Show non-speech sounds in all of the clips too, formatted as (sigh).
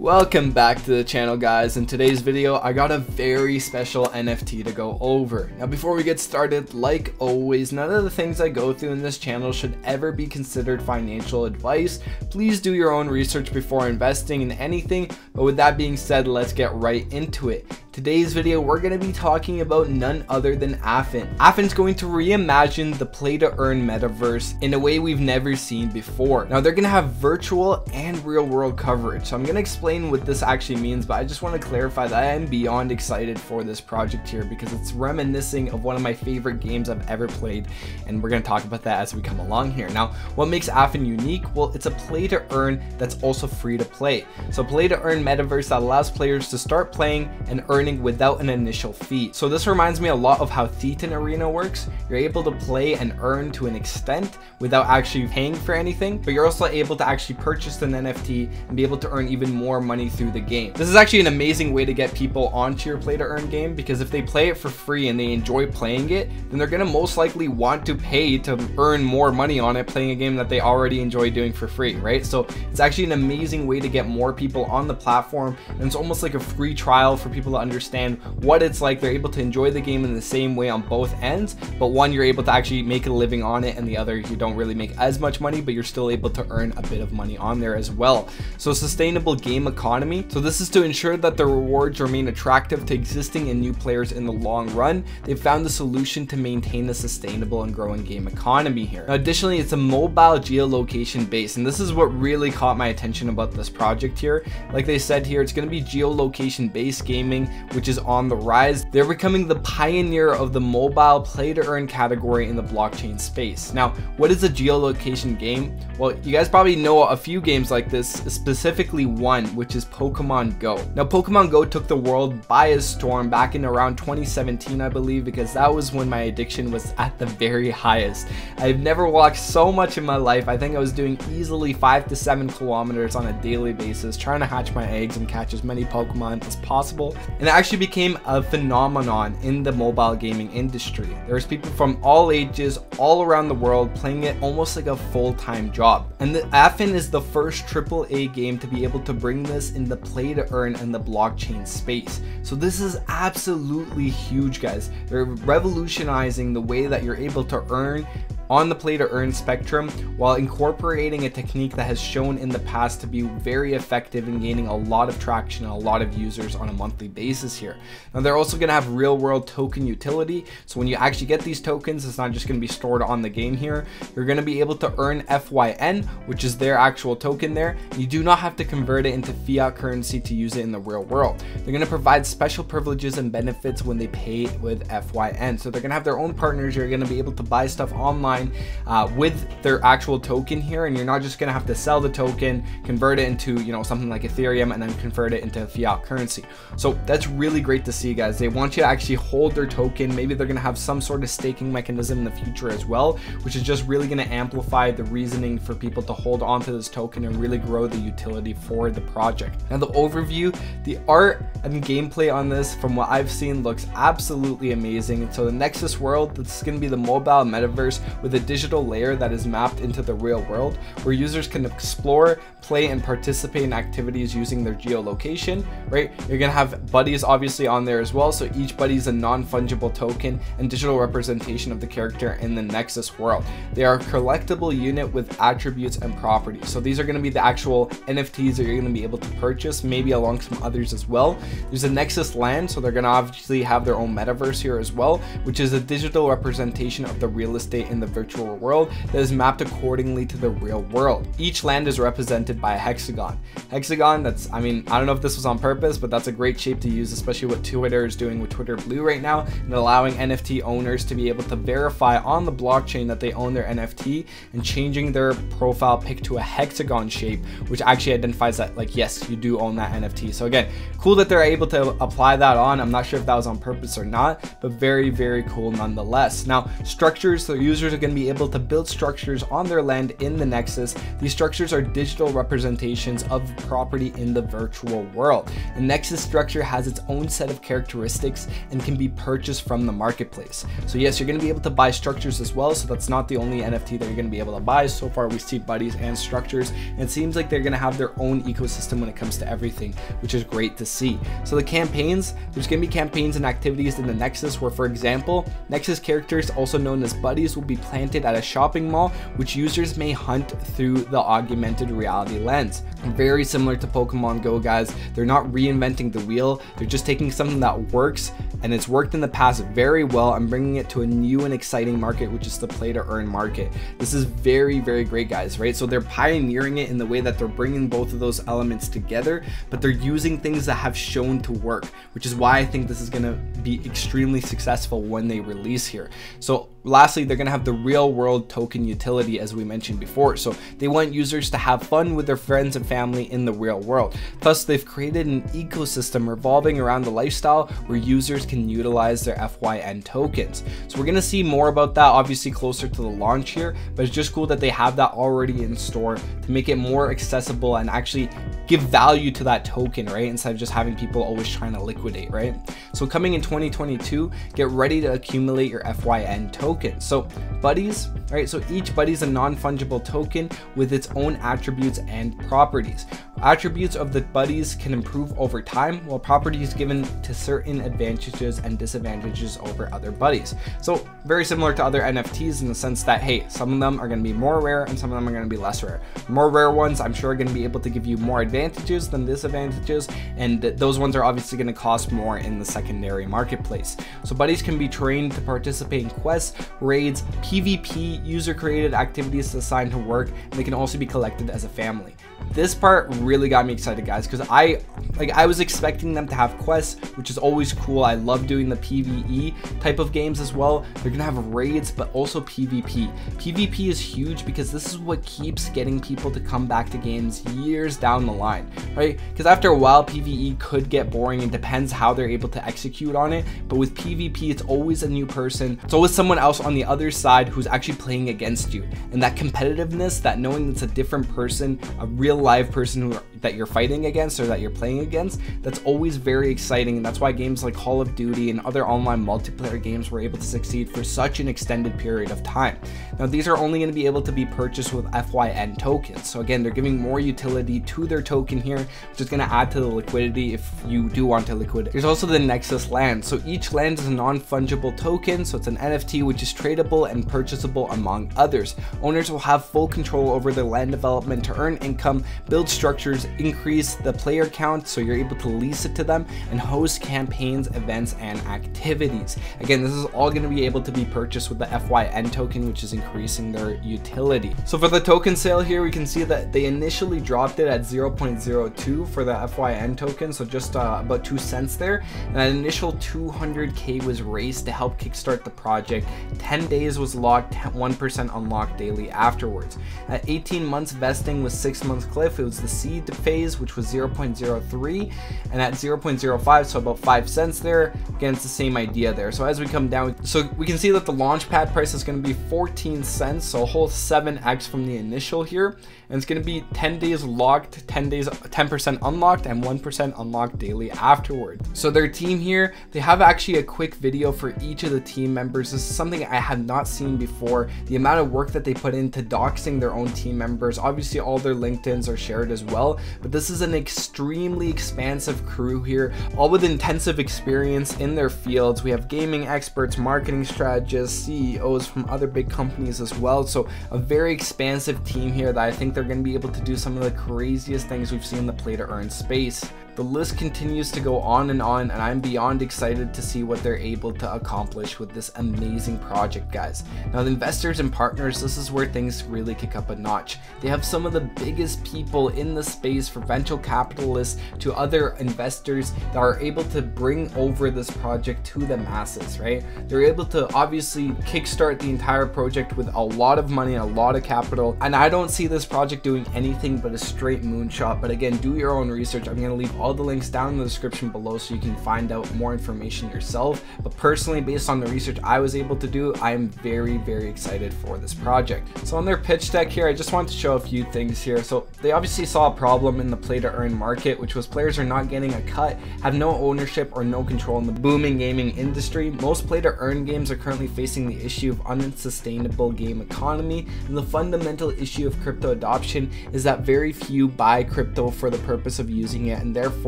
Welcome back to the channel guys. In today's video, I got a very special NFT to go over. Now before we get started, like always, none of the things I go through in this channel should ever be considered financial advice. Please do your own research before investing in anything, but with that being said, let's get right into it. Today's video, we're going to be talking about none other than Affyn. Affyn's going to reimagine the play to earn metaverse in a way we've never seen before. Now they're going to have virtual and real world coverage. So I'm going to explain what this actually means, but I just want to clarify that I am beyond excited for this project here because it's reminiscing of one of my favorite games I've ever played. And we're going to talk about that as we come along here. Now, what makes Affyn unique? Well, it's a play to earn that's also free to play. So play to earn metaverse that allows players to start playing and earning without an initial fee. So this reminds me a lot of how Thetan Arena works. You're able to play and earn to an extent without actually paying for anything, but you're also able to actually purchase an NFT and be able to earn even more money through the game. This is actually an amazing way to get people onto your play to earn game because if they play it for free and they enjoy playing it, then they're gonna most likely want to pay to earn more money on it playing a game that they already enjoy doing for free, right? So it's actually an amazing way to get more people on the platform and it's almost like a free trial for people to understand what it's like. They're able to enjoy the game in the same way on both ends, but one you're able to actually make a living on it and the other you don't really make as much money, but you're still able to earn a bit of money on there as well. So sustainable game economy. So this is to ensure that the rewards remain attractive to existing and new players in the long run. They've found the solution to maintain a sustainable and growing game economy here. Now, additionally, it's a mobile geolocation base, and this is what really caught my attention about this project here. Like they said here, it's going to be geolocation based gaming which is on the rise. They're becoming the pioneer of the mobile play to earn category in the blockchain space. Now, what is a geolocation game? Well, you guys probably know a few games like this, specifically one, which is Pokemon Go. Now, Pokemon Go took the world by a storm back in around 2017, I believe, because that was when my addiction was at the very highest. I've never walked so much in my life. I think I was doing easily five to seven kilometers on a daily basis, trying to hatch my eggs and catch as many Pokemon as possible. And actually became a phenomenon in the mobile gaming industry. There's people from all ages, all around the world, playing it almost like a full-time job. And the Affyn is the first AAA game to be able to bring this in the play to earn and the blockchain space. So this is absolutely huge, guys. They're revolutionizing the way that you're able to earn on the play to earn spectrum while incorporating a technique that has shown in the past to be very effective in gaining a lot of traction and a lot of users on a monthly basis here. Now they're also going to have real world token utility. So when you actually get these tokens, it's not just going to be stored on the game here. You're going to be able to earn FYN, which is their actual token there. You do not have to convert it into fiat currency to use it in the real world. They're going to provide special privileges and benefits when they pay with FYN. So they're going to have their own partners. You're going to be able to buy stuff online uh, with their actual token here and you're not just gonna have to sell the token convert it into you know something like ethereum and then convert it into fiat currency. So that's really great to see guys. They want you to actually hold their token. Maybe they're gonna have some sort of staking mechanism in the future as well which is just really gonna amplify the reasoning for people to hold on to this token and really grow the utility for the project. Now the overview the art and gameplay on this from what i've seen looks absolutely amazing. So the nexus world going to be the mobile metaverse with with a digital layer that is mapped into the real world, where users can explore, play, and participate in activities using their geolocation, right? You're gonna have buddies obviously on there as well, so each buddy is a non-fungible token and digital representation of the character in the Nexus world. They are a collectible unit with attributes and properties. So these are gonna be the actual NFTs that you're gonna be able to purchase, maybe along some others as well. There's a Nexus land, so they're gonna obviously have their own metaverse here as well, which is a digital representation of the real estate in the virtual world that is mapped accordingly to the real world. Each land is represented by a hexagon. Hexagon, that's, I mean, I don't know if this was on purpose, but that's a great shape to use, especially what Twitter is doing with Twitter Blue right now, and allowing NFT owners to be able to verify on the blockchain that they own their NFT and changing their profile pic to a hexagon shape, which actually identifies that, like, yes, you do own that NFT. So again, cool that they're able to apply that on. I'm not sure if that was on purpose or not, but very, very cool nonetheless. Now, structures, the users are going going to be able to build structures on their land in the Nexus. These structures are digital representations of property in the virtual world. The Nexus structure has its own set of characteristics and can be purchased from the marketplace. So yes, you're going to be able to buy structures as well. So that's not the only NFT that you're going to be able to buy. So far, we see buddies and structures. And it seems like they're going to have their own ecosystem when it comes to everything, which is great to see. So the campaigns, there's going to be campaigns and activities in the Nexus where, for example, Nexus characters, also known as buddies, will be planted at a shopping mall, which users may hunt through the augmented reality lens. Very similar to Pokemon Go, guys. They're not reinventing the wheel. They're just taking something that works and it's worked in the past very well and bringing it to a new and exciting market, which is the play to earn market. This is very, very great, guys, right? So they're pioneering it in the way that they're bringing both of those elements together, but they're using things that have shown to work, which is why I think this is going to be extremely successful when they release here. So Lastly, they're going to have the real world token utility as we mentioned before. So they want users to have fun with their friends and family in the real world. Thus, they've created an ecosystem revolving around the lifestyle where users can utilize their FYN tokens. So we're going to see more about that obviously closer to the launch here, but it's just cool that they have that already in store to make it more accessible and actually give value to that token, right? Instead of just having people always trying to liquidate, right? So coming in 2022, get ready to accumulate your FYN token tokens. So buddies, right? So each buddy is a non-fungible token with its own attributes and properties. Attributes of the buddies can improve over time, while properties given to certain advantages and disadvantages over other buddies. So very similar to other NFTs in the sense that, hey, some of them are going to be more rare and some of them are going to be less rare. More rare ones, I'm sure, are going to be able to give you more advantages than disadvantages, and those ones are obviously going to cost more in the secondary marketplace. So buddies can be trained to participate in quests, raids, PvP, user-created activities assigned to work, and they can also be collected as a family. This part really got me excited, guys, because I like I was expecting them to have quests, which is always cool. I love doing the PvE type of games as well. They're gonna have raids, but also PvP. PvP is huge because this is what keeps getting people to come back to games years down the line, right? Because after a while, PvE could get boring. It depends how they're able to execute on it. But with PvP, it's always a new person. It's always someone else on the other side who's actually playing against you. And that competitiveness, that knowing it's a different person, a real live person who that you're fighting against or that you're playing against, that's always very exciting. And that's why games like Call of Duty and other online multiplayer games were able to succeed for such an extended period of time. Now, these are only going to be able to be purchased with FYN tokens. So again, they're giving more utility to their token here, which is going to add to the liquidity if you do want to liquidate. There's also the Nexus land. So each land is a non-fungible token. So it's an NFT which is tradable and purchasable among others. Owners will have full control over their land development to earn income, build structures, increase the player count so you're able to lease it to them and host campaigns, events, and activities. Again, this is all going to be able to be purchased with the FYN token, which is increasing their utility. So for the token sale here, we can see that they initially dropped it at 0.02 for the FYN token, so just uh, about 2 cents there. And an initial 200k was raised to help kickstart the project. 10 days was locked, 1% unlocked daily afterwards. At 18 months vesting with 6 months cliff, it was the seed phase, which was 0.03, and at 0.05, so about 5 cents there. Again, it's the same idea there. So as we come down, so we can see that the launch pad price is going to be 14 cents, so a whole 7x from the initial here. And it's going to be 10 days locked, 10 days, 10% unlocked, and 1% unlocked daily afterward. So their team here, they have actually a quick video for each of the team members. This is something I have not seen before. The amount of work that they put into doxing their own team members. Obviously, all their LinkedIn's are shared as well, but this is an extremely expansive crew here, all with intensive experience in their fields. We have gaming experts, marketing strategists, CEOs from other big companies as well. So a very expansive team here that I think they're going to be able to do some of the craziest things we've seen in the play to earn space. The list continues to go on and on, and I'm beyond excited to see what they're able to accomplish with this amazing project, guys. Now, the investors and partners, this is where things really kick up a notch. They have some of the biggest people in the space for venture capitalists to other investors that are able to bring over this project to the masses, right? They're able to obviously kickstart the entire project with a lot of money, a lot of capital, and I don't see this project doing anything but a straight moonshot. But again, do your own research. I'm going to leave all all the links down in the description below so you can find out more information yourself. But personally, based on the research I was able to do, I am very, very excited for this project. So on their pitch deck here, I just wanted to show a few things here. So they obviously saw a problem in the play to earn market, which was players are not getting a cut, have no ownership or no control in the booming gaming industry. Most play to earn games are currently facing the issue of unsustainable game economy, and the fundamental issue of crypto adoption is that very few buy crypto for the purpose of using it and therefore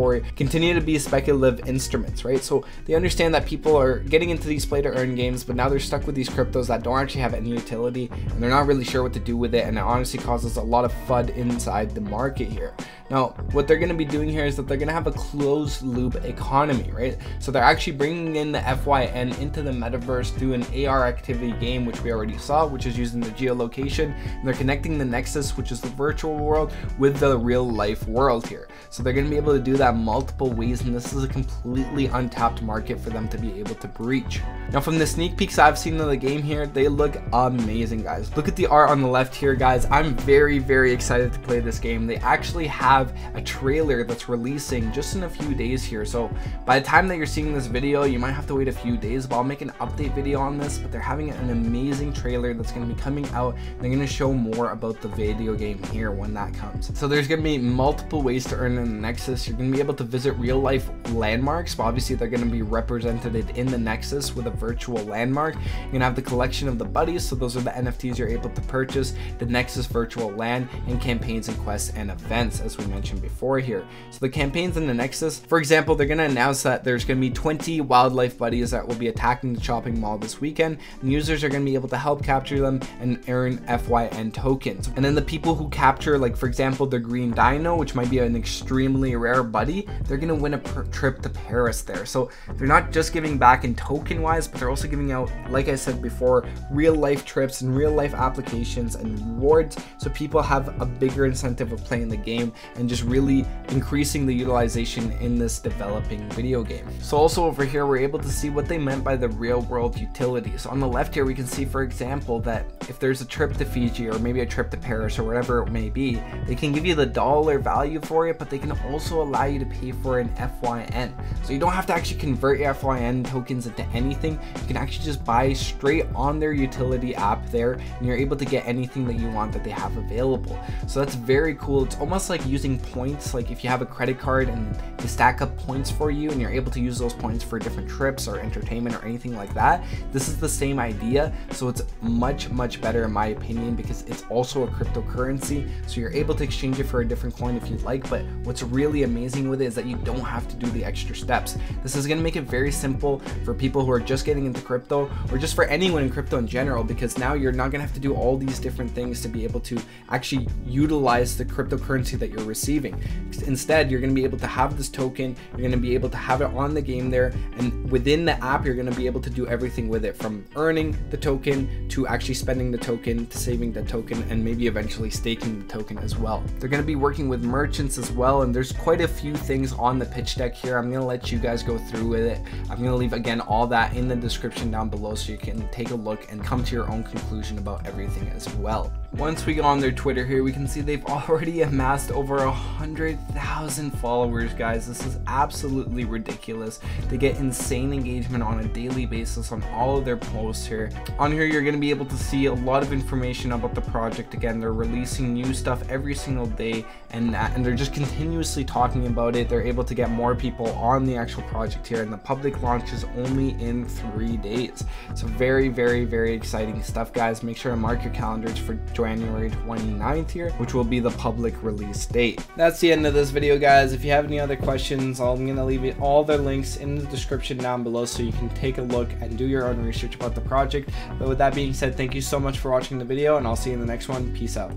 continue to be speculative instruments, right? So they understand that people are getting into these play to earn games, but now they're stuck with these cryptos that don't actually have any utility and they're not really sure what to do with it, and it honestly causes a lot of FUD inside the market here. Now, what they're going to be doing here is that they're going to have a closed loop economy, right? So they're actually bringing in the FYN into the metaverse through an AR activity game, which we already saw, which is using the geolocation. And they're connecting the Nexus, which is the virtual world, with the real life world here. So they're going to be able to do that multiple ways, and this is a completely untapped market for them to be able to breach. Now, from the sneak peeks I've seen of the game here, they look amazing, guys. Look at the art on the left here, guys. I'm very, very excited to play this game. They actually have a trailer that's releasing just in a few days here. So by the time that you're seeing this video, you might have to wait a few days, but I'll make an update video on this. But they're having an amazing trailer that's going to be coming out. They're going to show more about the video game here when that comes. So there's going to be multiple ways to earn in the Nexus. You're going to be able to visit real life landmarks, but obviously they're going to be represented in the Nexus with a virtual landmark. You're going to have the collection of the buddies. So those are the NFTs you're able to purchase, the Nexus virtual land, and campaigns and quests and events as we mentioned before here. So the campaigns in the Nexus, for example, they're going to announce that there's going to be 20 wildlife buddies that will be attacking the shopping mall this weekend, and users are going to be able to help capture them and earn FYN tokens. And then the people who capture, like for example, the green dino, which might be an extremely rare buddy, they're to win a trip to Paris there. So they're not just giving back in token wise, but they're also giving out, like I said before, real life trips and real life applications and rewards so people have a bigger incentive of playing the game and just really increasing the utilization in this developing video game. So also over here, we're able to see what they meant by the real world utility. So on the left here, we can see, for example, that if there's a trip to Fiji or maybe a trip to Paris or whatever it may be, they can give you the dollar value for it, but they can also allow you to pay for an FYN. So you don't have to actually convert your FYN tokens into anything. You can actually just buy straight on their utility app there, and you're able to get anything that you want that they have available. So that's very cool. It's almost like using using points, like if you have a credit card and they stack up points for you and you're able to use those points for different trips or entertainment or anything like that, this is the same idea. So it's much, much better in my opinion because it's also a cryptocurrency. So you're able to exchange it for a different coin if you'd like. But what's really amazing with it is that you don't have to do the extra steps. This is going to make it very simple for people who are just getting into crypto or just for anyone in crypto in general because now you're not going to have to do all these different things to be able to actually utilize the cryptocurrency that you're receiving. Instead, you're going to be able to have this token, you're going to be able to have it on the game there, and within the app, you're going to be able to do everything with it from earning the token to actually spending the token to saving the token and maybe eventually staking the token as well. They're going to be working with merchants as well, and there's quite a few things on the pitch deck here. I'm to let you guys go through with it. I'm to leave again all that in the description down below so you can take a look and come to your own conclusion about everything as well. Once we go on their Twitter here, we can see they've (laughs) already amassed over a hundred thousand followers, guys. This is absolutely ridiculous. They get insane engagement on a daily basis on all of their posts here. On here, you're going to be able to see a lot of information about the project. Again, they're releasing new stuff every single day, and uh, and they're just continuously talking about it. They're able to get more people on the actual project here, and the public launch is only in three days. So very, very, very exciting stuff, guys. Make sure to mark your calendars for January 29th here, which will be the public release date. That's the end of this video, guys. If you have any other questions, I'm going to leave it, all the links in the description down below so you can take a look and do your own research about the project. But with that being said, thank you so much for watching the video, and I'll see you in the next one. Peace out.